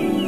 you.